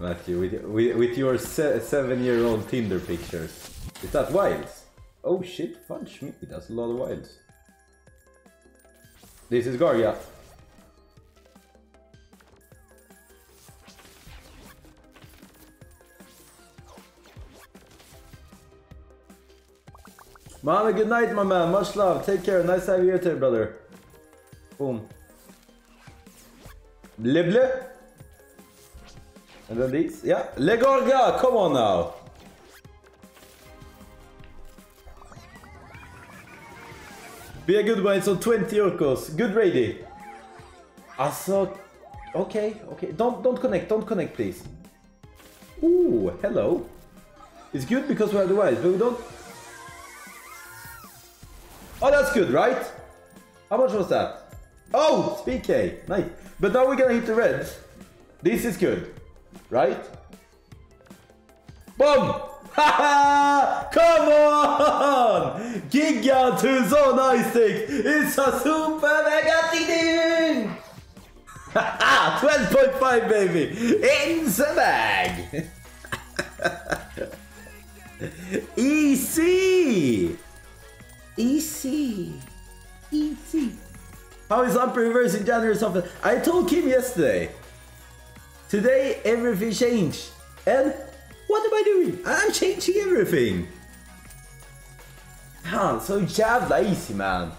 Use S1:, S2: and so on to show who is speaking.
S1: Matthew, with, with, with your se seven-year-old Tinder pictures. Is that wilds? Oh shit, fudge me, that's a lot of wilds. This is Gargia. Mama, good night, my man. Much love. Take care. Nice to have you here, brother. Boom. Lible. And then these. Yeah. Legorga, come on now. Be a good one, it's on 20 Orcos. Good ready. Alltså, okay, okay. Don't don't connect, don't connect please. Ooh, hello. It's good because we have the white, but we don't... Oh, that's good, right? How much was that? Oh, PK, nice. But now we're gonna hit the reds. This is good, right? Boom! Come on! Giga tusen ice stick! It's a super mega ding 12.5 baby! In the bag! Easy! Easy! Easy! How is Upper Reverse in January something? I told Kim yesterday. Today everything changed. And what am I doing? I'm changing everything. Han, så jävla easy man.